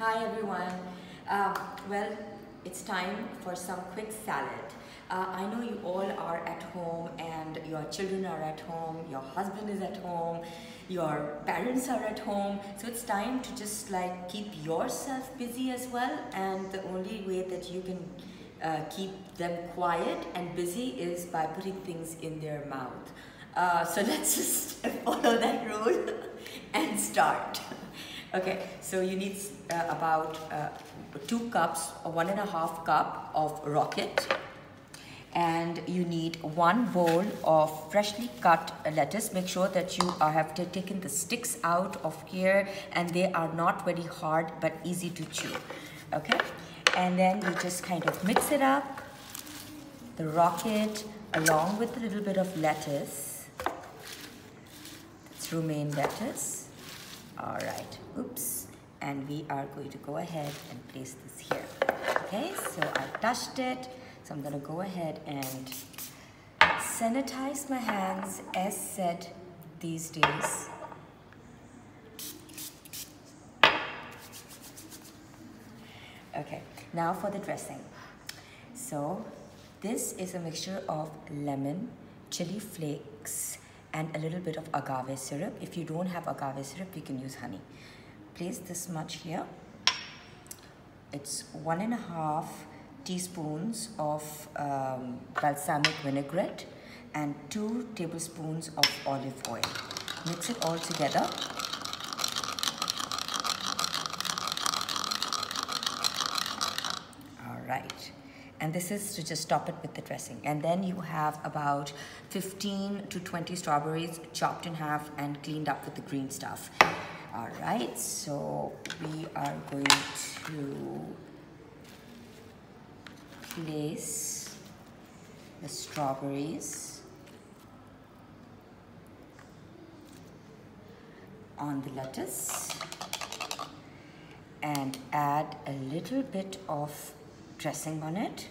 Hi everyone. Uh, well, it's time for some quick salad. Uh, I know you all are at home and your children are at home, your husband is at home, your parents are at home. So it's time to just like keep yourself busy as well. And the only way that you can uh, keep them quiet and busy is by putting things in their mouth. Uh, so let's just follow that rule and start. Okay, so you need uh, about uh, two cups, one and a half cup of rocket and you need one bowl of freshly cut lettuce. Make sure that you have taken the sticks out of here and they are not very hard but easy to chew. Okay, and then you just kind of mix it up, the rocket along with a little bit of lettuce. That's romaine lettuce. All right, oops. And we are going to go ahead and place this here. Okay, so I touched it. So I'm gonna go ahead and sanitize my hands as said these days. Okay, now for the dressing. So this is a mixture of lemon, chili flakes, and a little bit of agave syrup. If you don't have agave syrup, you can use honey. Place this much here. It's one and a half teaspoons of um, balsamic vinaigrette and two tablespoons of olive oil. Mix it all together. All right and this is to just top it with the dressing. And then you have about 15 to 20 strawberries chopped in half and cleaned up with the green stuff. All right so we are going to place the strawberries on the lettuce and add a little bit of dressing on it.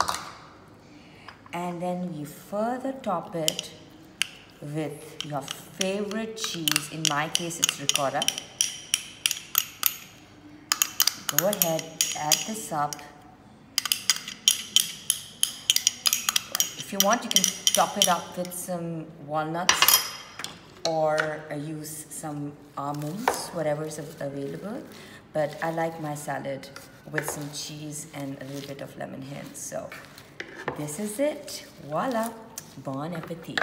And then you further top it with your favorite cheese. In my case it's ricotta. Go ahead add this up. If you want you can top it up with some walnuts or uh, use some almonds whatever is available but I like my salad with some cheese and a little bit of lemon hints. So this is it. Voila. Bon appetit.